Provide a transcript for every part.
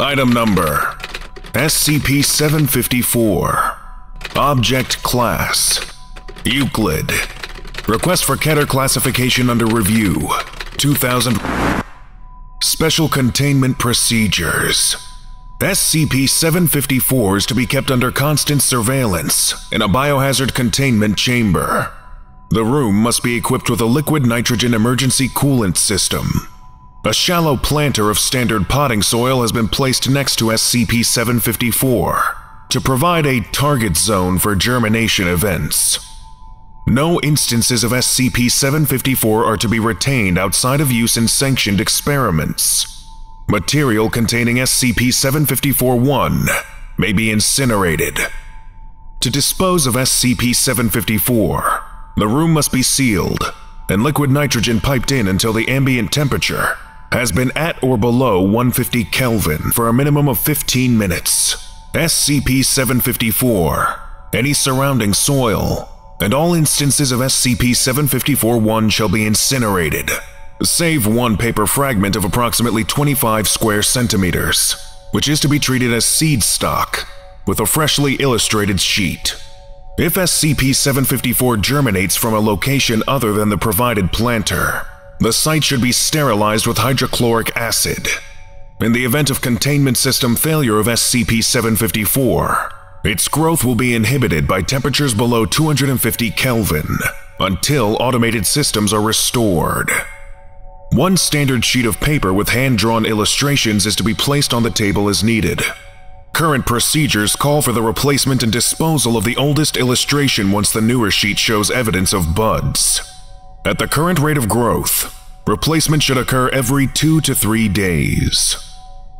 Item number SCP 754. Object Class Euclid. Request for Keter classification under review. 2000. Special Containment Procedures. SCP 754 is to be kept under constant surveillance in a biohazard containment chamber. The room must be equipped with a liquid nitrogen emergency coolant system. A shallow planter of standard potting soil has been placed next to SCP 754 to provide a target zone for germination events. No instances of SCP 754 are to be retained outside of use in sanctioned experiments. Material containing SCP 754 1 may be incinerated. To dispose of SCP 754, the room must be sealed and liquid nitrogen piped in until the ambient temperature has been at or below 150 Kelvin for a minimum of 15 minutes. SCP 754, any surrounding soil, and all instances of SCP 754 1 shall be incinerated, save one paper fragment of approximately 25 square centimeters, which is to be treated as seed stock with a freshly illustrated sheet. If SCP 754 germinates from a location other than the provided planter, the site should be sterilized with hydrochloric acid in the event of containment system failure of SCP-754, its growth will be inhibited by temperatures below 250 Kelvin until automated systems are restored. One standard sheet of paper with hand-drawn illustrations is to be placed on the table as needed. Current procedures call for the replacement and disposal of the oldest illustration once the newer sheet shows evidence of buds. At the current rate of growth, replacement should occur every two to three days.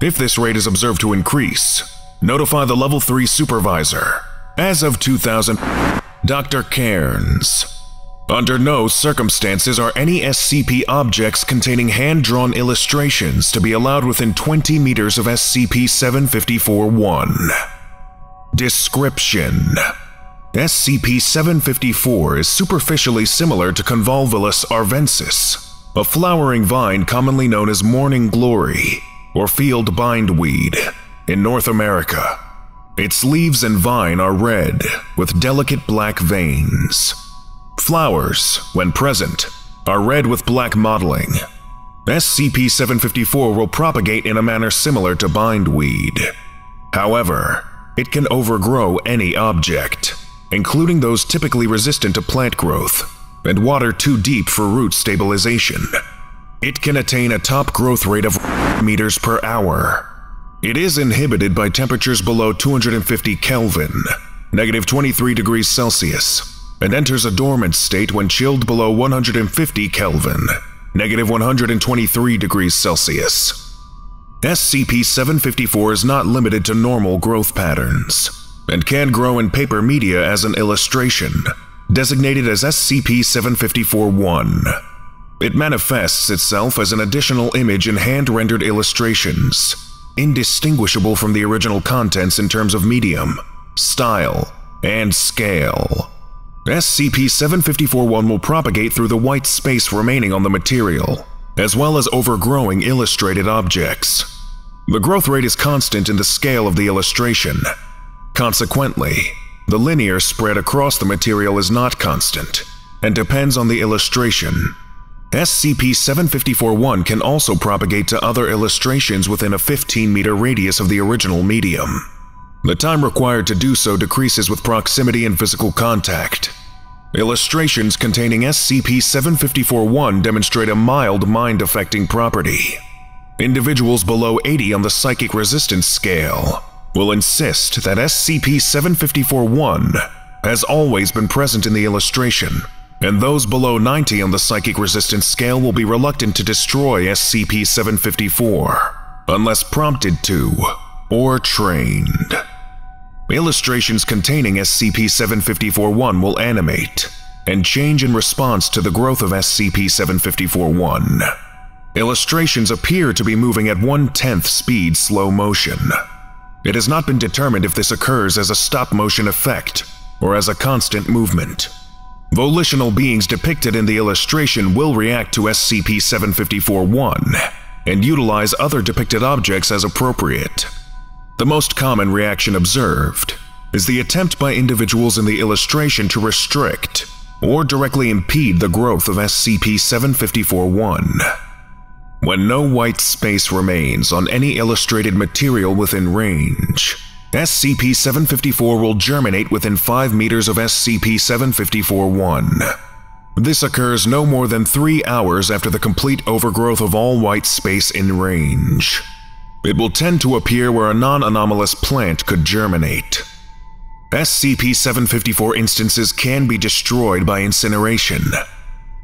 If this rate is observed to increase, notify the Level 3 supervisor. As of 2000, Dr. Cairns. Under no circumstances are any SCP objects containing hand-drawn illustrations to be allowed within 20 meters of SCP-754-1. Description SCP-754 is superficially similar to Convolvulus arvensis, a flowering vine commonly known as morning glory or field bindweed in North America. Its leaves and vine are red with delicate black veins. Flowers, when present, are red with black mottling. SCP-754 will propagate in a manner similar to bindweed. However, it can overgrow any object, including those typically resistant to plant growth and water too deep for root stabilization. It can attain a top growth rate of meters per hour. It is inhibited by temperatures below 250 Kelvin, negative 23 degrees Celsius, and enters a dormant state when chilled below 150 Kelvin, negative 123 degrees Celsius. SCP-754 is not limited to normal growth patterns, and can grow in paper media as an illustration, designated as SCP-754-1. It manifests itself as an additional image in hand-rendered illustrations, indistinguishable from the original contents in terms of medium, style, and scale. SCP-754-1 will propagate through the white space remaining on the material, as well as overgrowing illustrated objects. The growth rate is constant in the scale of the illustration. Consequently, the linear spread across the material is not constant and depends on the illustration. SCP-754-1 can also propagate to other illustrations within a 15-meter radius of the original medium. The time required to do so decreases with proximity and physical contact. Illustrations containing SCP-754-1 demonstrate a mild mind-affecting property. Individuals below 80 on the psychic resistance scale will insist that SCP-754-1 has always been present in the illustration and those below 90 on the psychic resistance scale will be reluctant to destroy SCP-754 unless prompted to or trained. Illustrations containing SCP-754-1 will animate and change in response to the growth of SCP-754-1. Illustrations appear to be moving at one-tenth speed slow motion. It has not been determined if this occurs as a stop-motion effect or as a constant movement. Volitional beings depicted in the illustration will react to SCP-754-1 and utilize other depicted objects as appropriate. The most common reaction observed is the attempt by individuals in the illustration to restrict or directly impede the growth of SCP-754-1. When no white space remains on any illustrated material within range, SCP-754 will germinate within 5 meters of SCP-754-1. This occurs no more than 3 hours after the complete overgrowth of all white space in range. It will tend to appear where a non-anomalous plant could germinate. SCP-754 instances can be destroyed by incineration.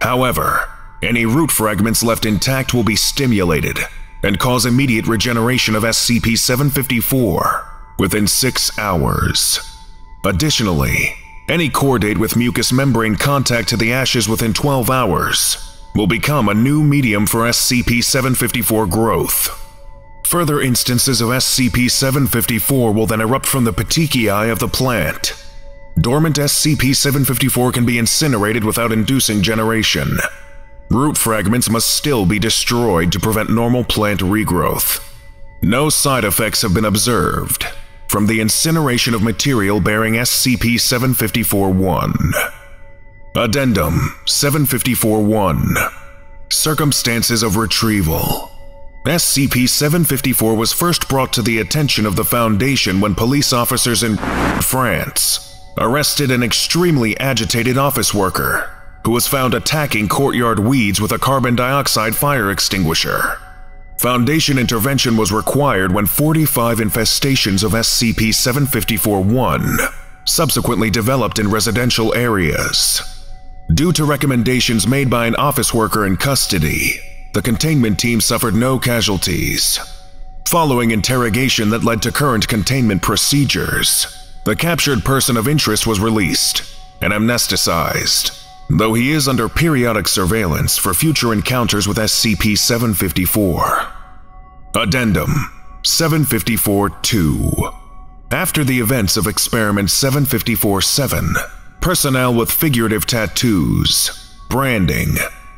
However, any root fragments left intact will be stimulated and cause immediate regeneration of SCP-754 within 6 hours. Additionally, any chordate with mucous membrane contact to the ashes within 12 hours will become a new medium for SCP-754 growth. Further instances of SCP-754 will then erupt from the petechiae of the plant. Dormant SCP-754 can be incinerated without inducing generation. Root fragments must still be destroyed to prevent normal plant regrowth. No side effects have been observed from the incineration of material bearing SCP-754-1. Addendum 754-1 Circumstances of Retrieval SCP-754 was first brought to the attention of the Foundation when police officers in France arrested an extremely agitated office worker who was found attacking courtyard weeds with a carbon dioxide fire extinguisher. Foundation intervention was required when 45 infestations of SCP-754-1 subsequently developed in residential areas. Due to recommendations made by an office worker in custody, the containment team suffered no casualties. Following interrogation that led to current containment procedures, the captured person of interest was released and amnesticized, though he is under periodic surveillance for future encounters with SCP-754. Addendum 754-2 After the events of Experiment 754-7, personnel with figurative tattoos, branding,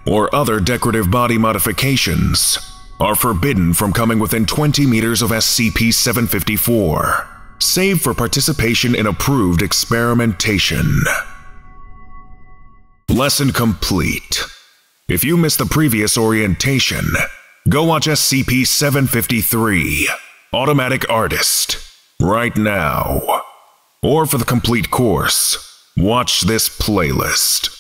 or other decorative body modifications are forbidden from coming within 20 meters of SCP-754, save for participation in approved experimentation. Lesson complete. If you missed the previous orientation, go watch SCP-753, Automatic Artist, right now. Or for the complete course, watch this playlist.